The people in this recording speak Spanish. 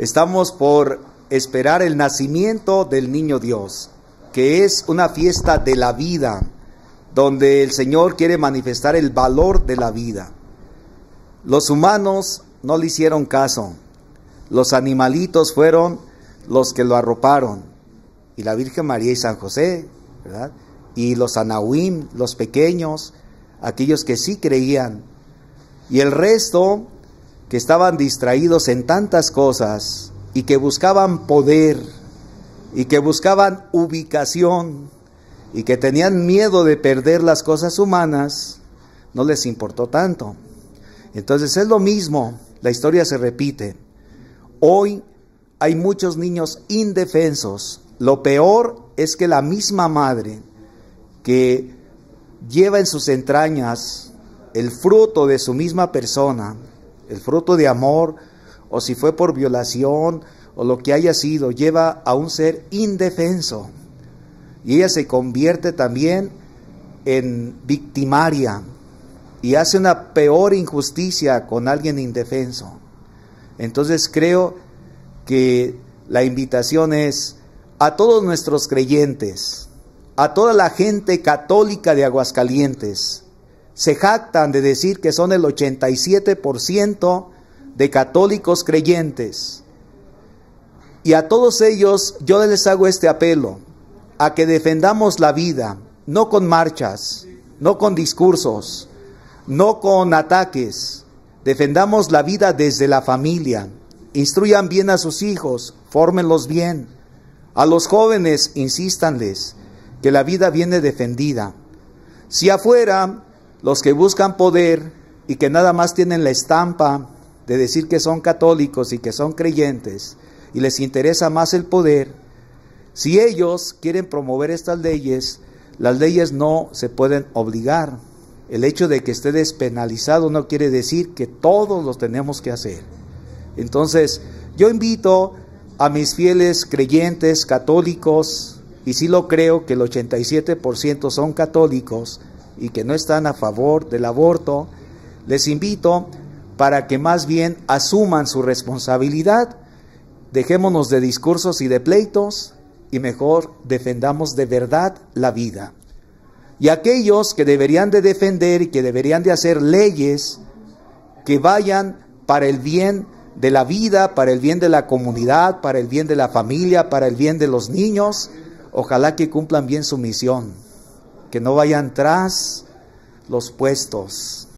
Estamos por esperar el nacimiento del niño Dios, que es una fiesta de la vida, donde el Señor quiere manifestar el valor de la vida. Los humanos no le hicieron caso, los animalitos fueron los que lo arroparon, y la Virgen María y San José, ¿verdad? Y los anahuim, los pequeños, aquellos que sí creían, y el resto que estaban distraídos en tantas cosas y que buscaban poder y que buscaban ubicación y que tenían miedo de perder las cosas humanas, no les importó tanto. Entonces es lo mismo, la historia se repite. Hoy hay muchos niños indefensos. Lo peor es que la misma madre que lleva en sus entrañas el fruto de su misma persona, el fruto de amor, o si fue por violación, o lo que haya sido, lleva a un ser indefenso. Y ella se convierte también en victimaria y hace una peor injusticia con alguien indefenso. Entonces creo que la invitación es a todos nuestros creyentes, a toda la gente católica de Aguascalientes, se jactan de decir que son el 87% de católicos creyentes. Y a todos ellos yo les hago este apelo, a que defendamos la vida, no con marchas, no con discursos, no con ataques, defendamos la vida desde la familia, instruyan bien a sus hijos, fórmenlos bien, a los jóvenes insístanles que la vida viene defendida. Si afuera los que buscan poder y que nada más tienen la estampa de decir que son católicos y que son creyentes y les interesa más el poder, si ellos quieren promover estas leyes, las leyes no se pueden obligar. El hecho de que esté despenalizado no quiere decir que todos lo tenemos que hacer. Entonces, yo invito a mis fieles creyentes católicos, y sí lo creo que el 87% son católicos, y que no están a favor del aborto, les invito para que más bien asuman su responsabilidad, dejémonos de discursos y de pleitos y mejor defendamos de verdad la vida. Y aquellos que deberían de defender y que deberían de hacer leyes que vayan para el bien de la vida, para el bien de la comunidad, para el bien de la familia, para el bien de los niños, ojalá que cumplan bien su misión que no vayan tras los puestos.